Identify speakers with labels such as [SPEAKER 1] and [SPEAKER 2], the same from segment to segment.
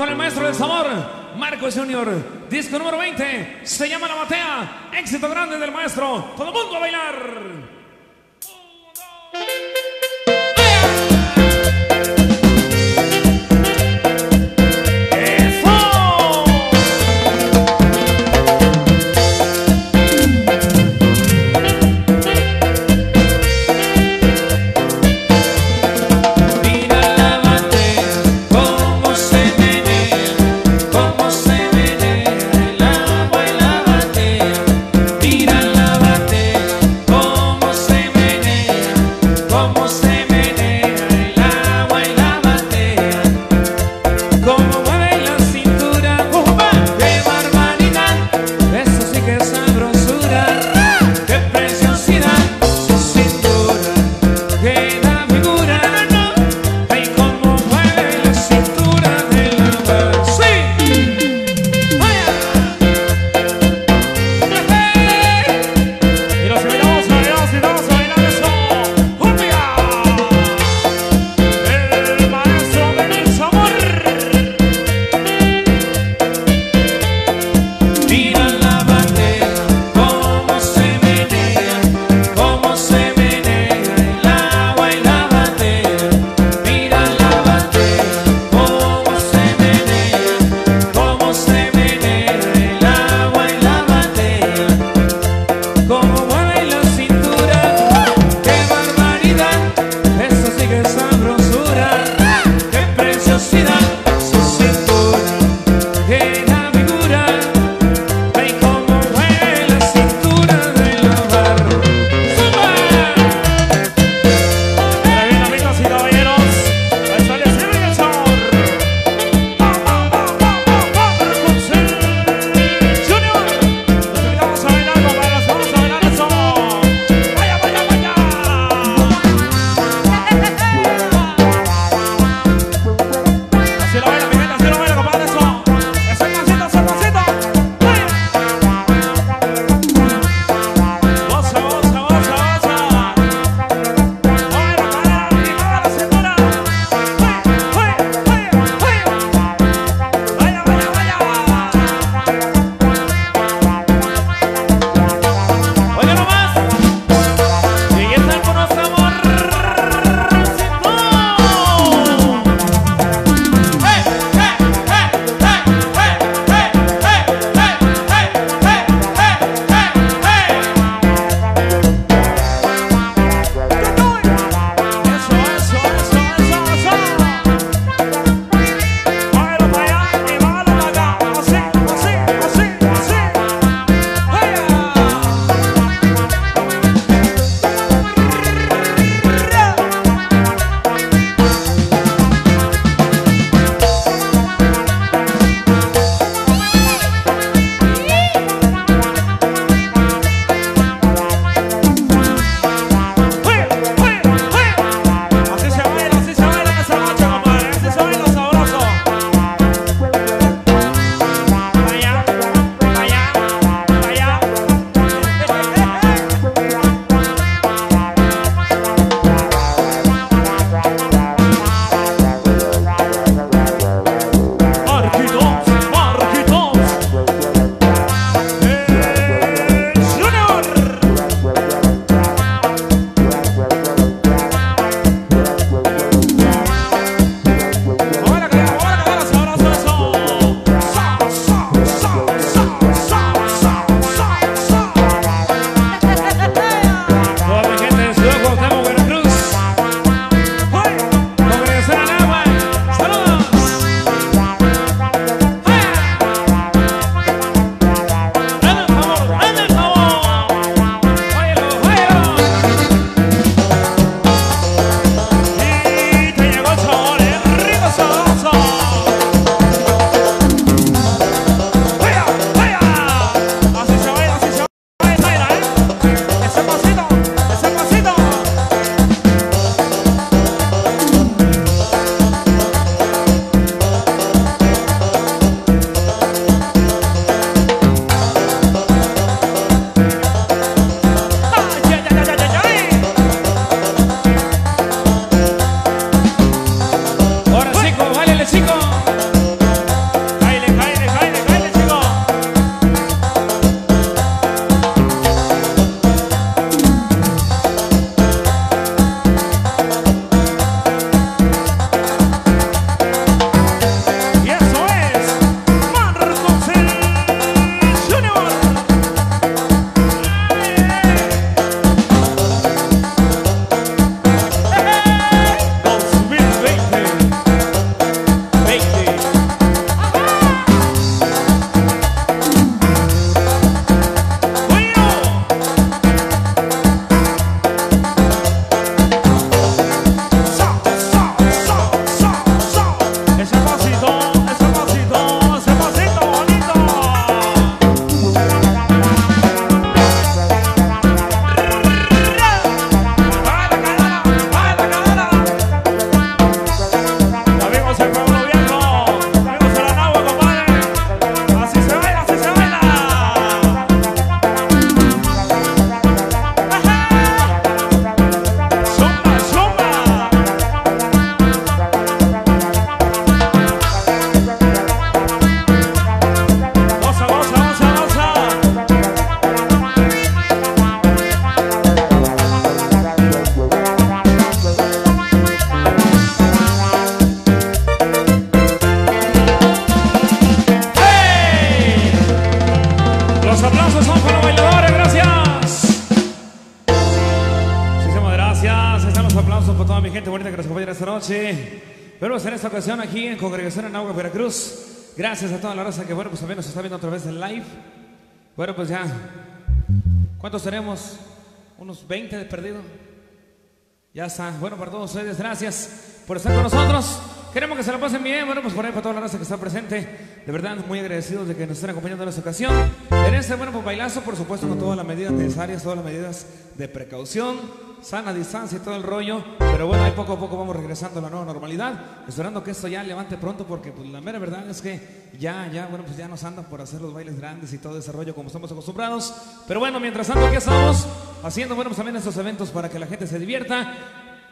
[SPEAKER 1] con el maestro del sabor, Marcos Junior. Disco número 20, se llama La Batea. Éxito grande del maestro. Todo el mundo a bailar. Ocasión aquí en Congregación en Agua, Veracruz. Gracias a toda la raza que, bueno, pues también nos está viendo otra vez en live. Bueno, pues ya. ¿Cuántos tenemos? ¿Unos 20 de perdido? Ya está. Bueno, para todos ustedes, gracias por estar con nosotros. Queremos que se la pasen bien. Bueno, pues por ahí para toda la raza que está presente. De verdad, muy agradecidos de que nos estén acompañando en esta ocasión. En este, bueno, pues bailazo, por supuesto, con todas las medidas necesarias, todas las medidas de precaución, sana distancia y todo el rollo. Pero bueno, ahí poco a poco vamos regresando a la nueva normalidad. Esperando que esto ya levante pronto, porque pues, la mera verdad es que ya, ya, bueno, pues ya nos andan por hacer los bailes grandes y todo ese rollo como estamos acostumbrados. Pero bueno, mientras tanto, aquí estamos haciendo, bueno, pues también estos eventos para que la gente se divierta.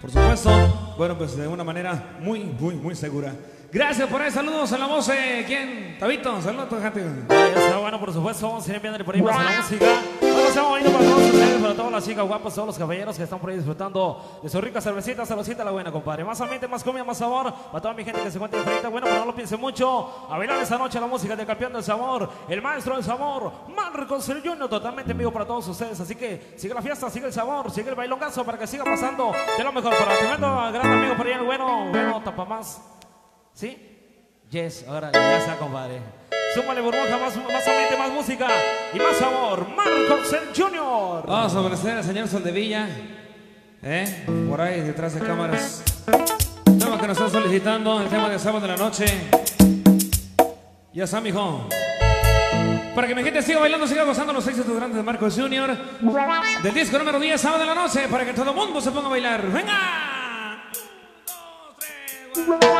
[SPEAKER 1] Por supuesto, bueno, pues de una manera muy, muy, muy segura. Gracias por ahí, saludos a la voz. ¿Quién? Tabito, saludos a toda gente.
[SPEAKER 2] Está, bueno, por supuesto, vamos a ir enviando por ahí más la música. Estamos bonito para todos ustedes, para todas las chicas guapas, todos los caballeros que están por ahí disfrutando de su rica cervecita, cervecita la buena, compadre. Más ambiente, más comida, más sabor. Para toda mi gente que se encuentra enfrente, bueno, pero no lo piense mucho. A bailar esta noche la música del campeón del sabor, el maestro del sabor, Marcos el Junior, totalmente en vivo para todos ustedes. Así que sigue la fiesta, sigue el sabor, sigue el bailongazo para que siga pasando de lo mejor. Para tremendo gran amigo por ahí, el bueno, bueno, tapa más. ¿Sí? Yes, ahora ya está, compadre. Súmale burbuja, más, más ambiente, más música y más sabor. Marcos el Junior.
[SPEAKER 1] Vamos a ofrecer al señor Soldevilla, ¿eh? por ahí detrás de cámaras. El tema que nos están solicitando, el tema de sábado de la noche. Ya está, mijo. Para que mi gente siga bailando, siga gozando los éxitos grandes de Marcos Junior. Del disco número 10, sábado de la noche, para que todo el mundo se ponga a bailar. ¡Venga! Un, dos, tres,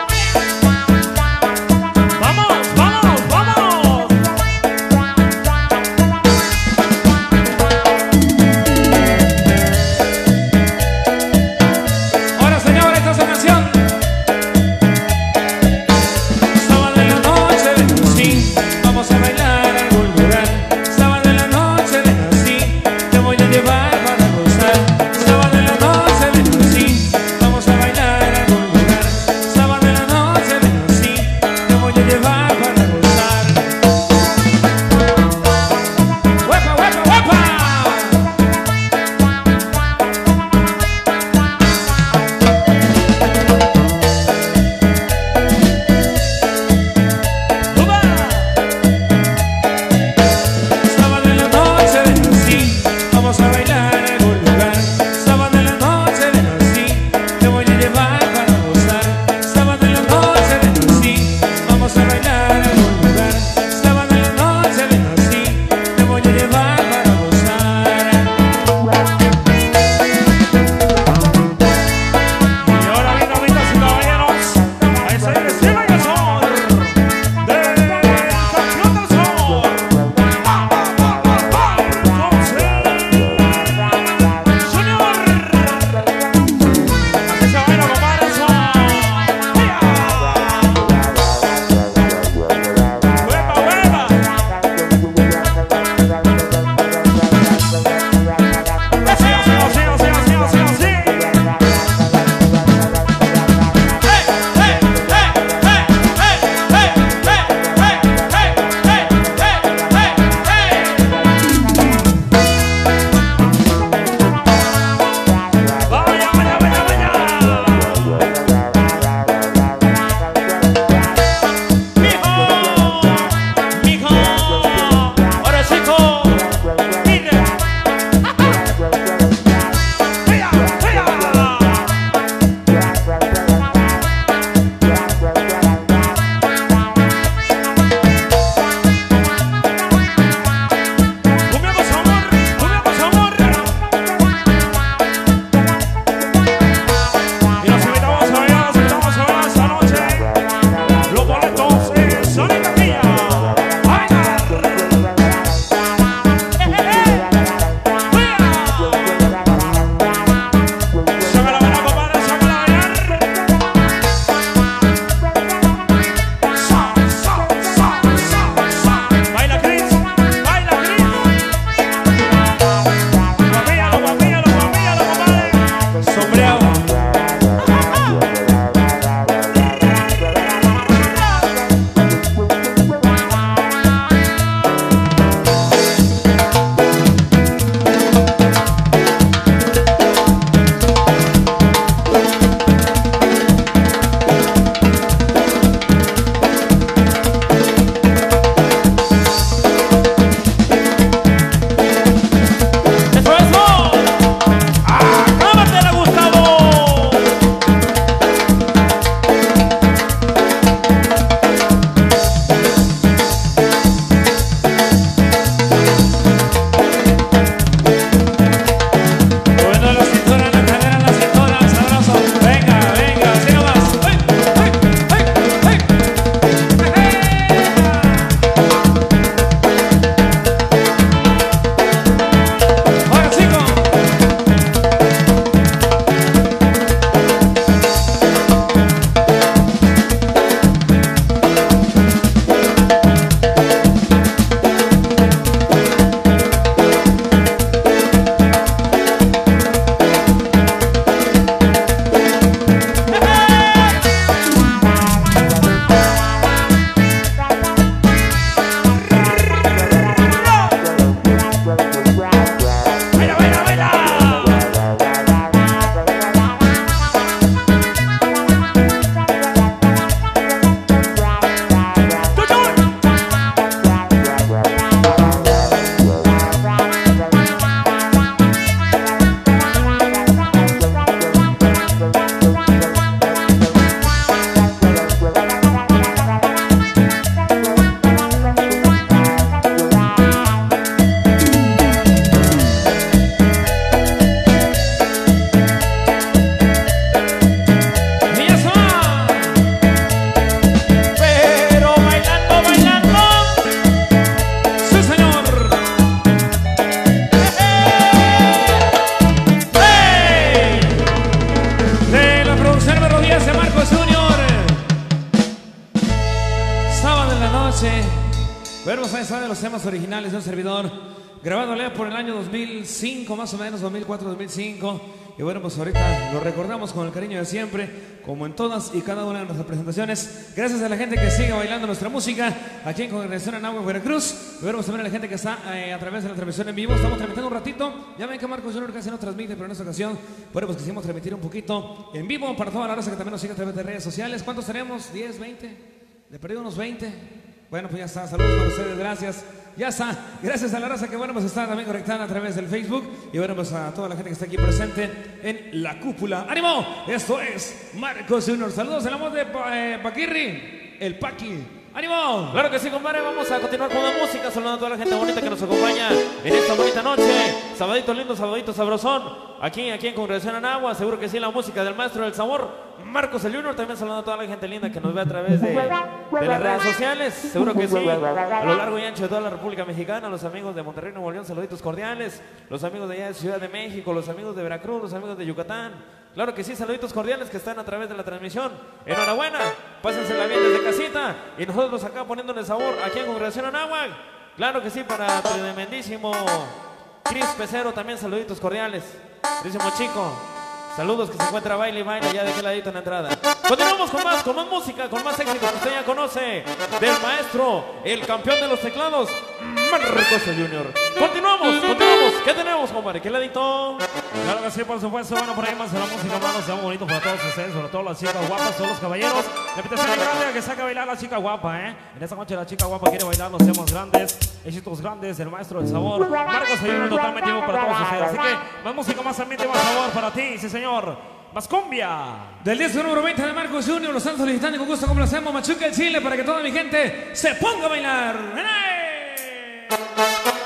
[SPEAKER 1] más o menos, 2004, 2005. Y bueno, pues ahorita lo recordamos con el cariño de siempre, como en todas y cada una de nuestras presentaciones. Gracias a la gente que sigue bailando nuestra música aquí en Congregación en Agua, Veracruz. Y bueno, pues también a la gente que está eh, a través de la transmisión en vivo. Estamos transmitiendo un ratito. Ya ven que Marcos Junior casi no transmite, pero en esta ocasión, bueno, pues quisimos transmitir un poquito en vivo para toda la raza que también nos sigue a través de redes sociales. ¿Cuántos tenemos? ¿10, 20? Le perdí unos 20. Bueno, pues ya está. Saludos para ustedes, gracias. Ya está. Gracias a la raza que, bueno, pues está también conectada a través del Facebook. Y bueno, pues a toda la gente que está aquí presente en la cúpula. ¡Ánimo! Esto es Marcos Junior. Saludos en la voz de eh, Paquirri, el Paqui. ¡Ánimo!
[SPEAKER 3] Claro que sí, compadre. Vamos a continuar con la música, saludando a toda la gente bonita que nos acompaña en esta bonita noche. Sabadito lindo, sabadito sabrosón. Aquí, aquí en Congregación en Agua. Seguro que sí, la música del maestro del sabor. Marcos el Junior, también saludando a toda la gente linda que nos ve a través de, de las redes sociales. Seguro que sí. A lo largo y ancho de toda la República Mexicana, los amigos de Monterrey, Nuevo León, saluditos cordiales. Los amigos de allá de Ciudad de México, los amigos de Veracruz, los amigos de Yucatán. Claro que sí, saluditos cordiales que están a través de la transmisión. Enhorabuena, pásensela bien desde casita. Y nosotros acá poniéndole sabor aquí en Congregación Anáhuac. Claro que sí, para tremendísimo Cris Pecero también saluditos cordiales. Tremendísimo chico. Saludos que se encuentra baile y baile ya de aquel ladito en la entrada. Continuamos con más, con más música, con más éxito que usted ya conoce del maestro, el campeón de los teclados, Marcos Junior. Continuamos, continuamos. ¿Qué tenemos, compadre? ¿Qué ladito?
[SPEAKER 1] Claro que sí, por supuesto. Bueno, por ahí más de la música, hermanos. Sea bonito para todos ustedes, sobre todo las chicas guapas, todos los caballeros. La invitación grande a que saca a bailar la chica guapa, ¿eh? En esta noche la chica guapa quiere bailar los temas grandes, éxitos grandes del maestro del sabor. Marcos Junior totalmente vivo para todos ustedes. Así que más música, más ambiente, más sabor para ti, sí, señor. Más cumbia. Del disco número 20 de Marcos Junior, los están solicitando y con gusto como lo hacemos, Machuca el Chile, para que toda mi gente se ponga a bailar. ¡Ey!
[SPEAKER 3] Éxito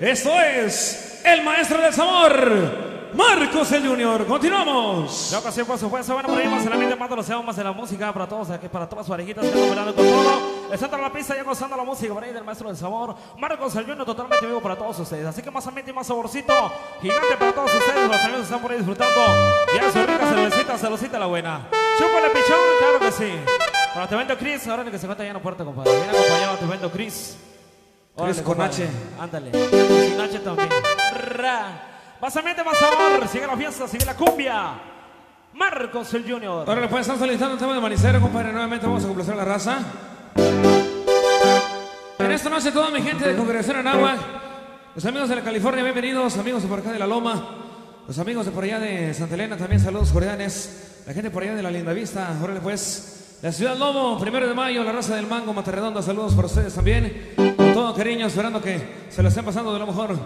[SPEAKER 1] Esto es el maestro del sabor. Marcos el Junior, continuamos.
[SPEAKER 2] La ocasión, por supuesto, bueno, por ahí más en la mente, los más de la música para todos, para todas sus orejitas que están con todo. Están en la pista ya gozando la música por ahí del maestro del sabor. Marcos el Junior, totalmente vivo para todos ustedes. Así que más ambiente y más saborcito, gigante para todos ustedes. Los amigos están por ahí disfrutando. Ya su rica cervecita, saludcita la buena. Chúpale pichón, claro que sí. Para te vendo Chris, ahora que se cuenta ya no puerta, compadre. Viene acompañado, te vendo Chris.
[SPEAKER 1] Chris con
[SPEAKER 2] compadre.
[SPEAKER 1] H.
[SPEAKER 2] Ándale. Sin H también. Más ambiente, más sabor. Sigue la fiesta, sigue la cumbia. Marcos el Junior.
[SPEAKER 1] Ahora le pueden estar solicitando el tema de manicero, compadre. Nuevamente vamos a complacer a la raza. En esta noche, toda mi gente de Congregación en Agua, los amigos de la California, bienvenidos. Amigos de por acá de La Loma, los amigos de por allá de Santa Elena, también saludos cordiales. La gente por allá de la Linda Vista, órale pues. La ciudad Lobo, primero de mayo, la raza del Mango, Matarredonda, saludos para ustedes también. Con todo cariño, esperando que se lo estén pasando de lo mejor.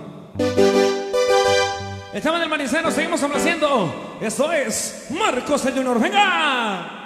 [SPEAKER 1] El tema del manicero, seguimos complaciendo. Esto es Marcos el Junior. ¡Venga!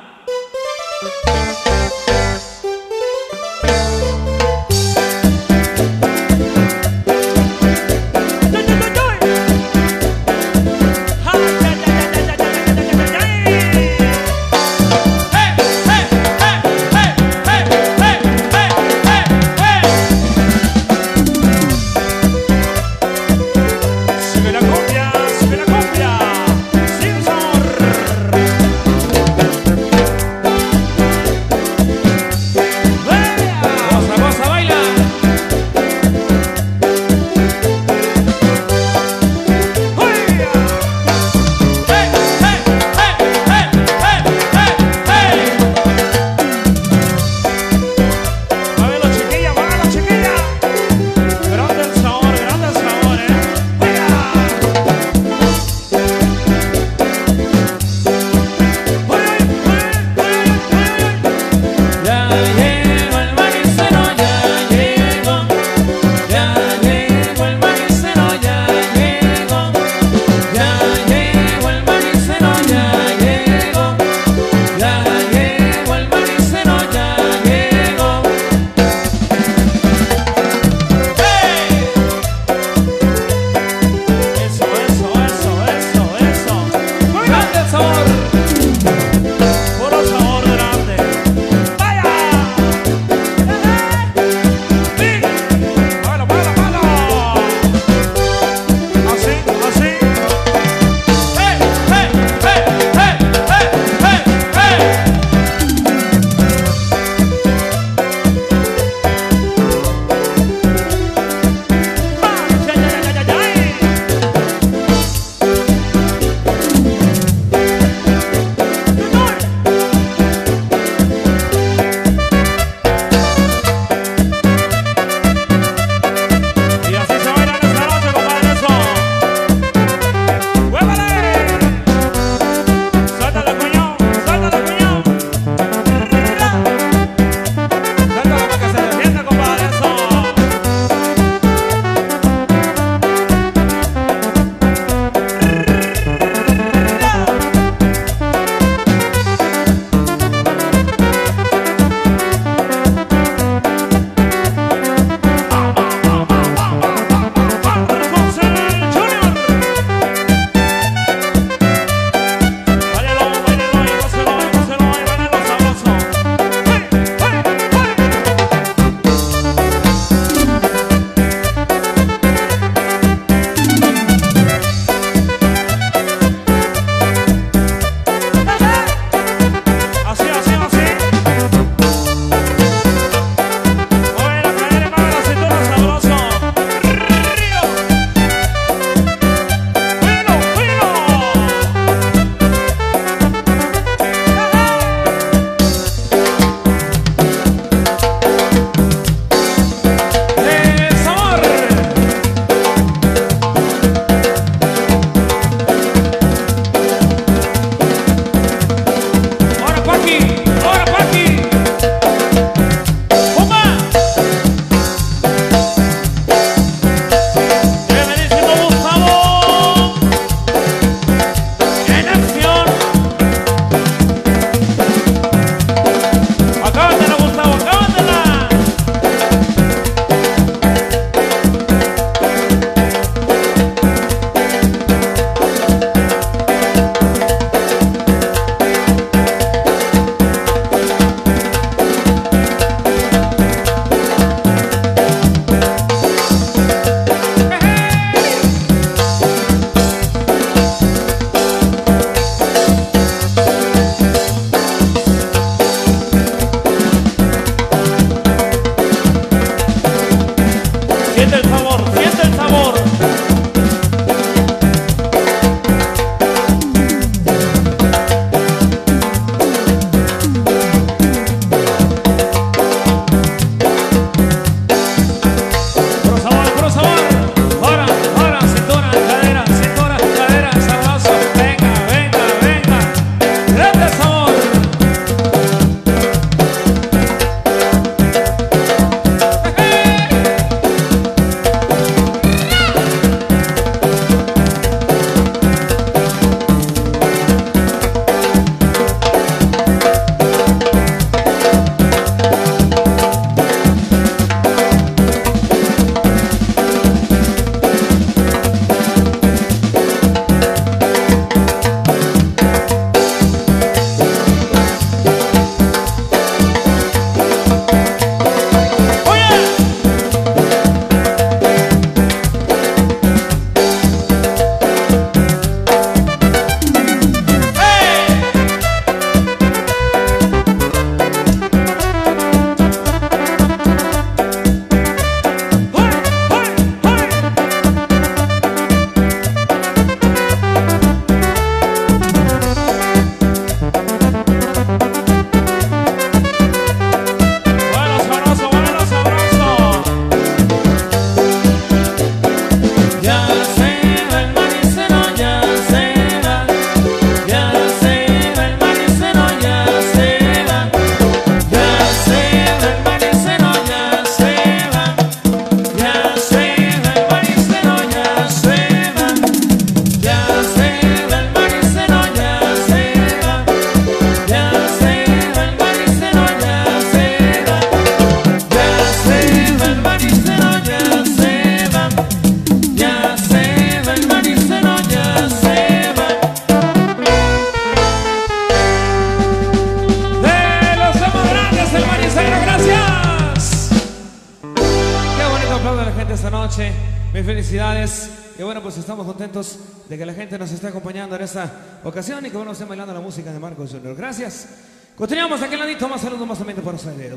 [SPEAKER 1] Contentos de que la gente nos esté acompañando en esta ocasión y que bueno, estén bailando la música de Marcos Junior. Gracias. Continuamos aquí al ladito, más saludos, más ambiente para ustedes.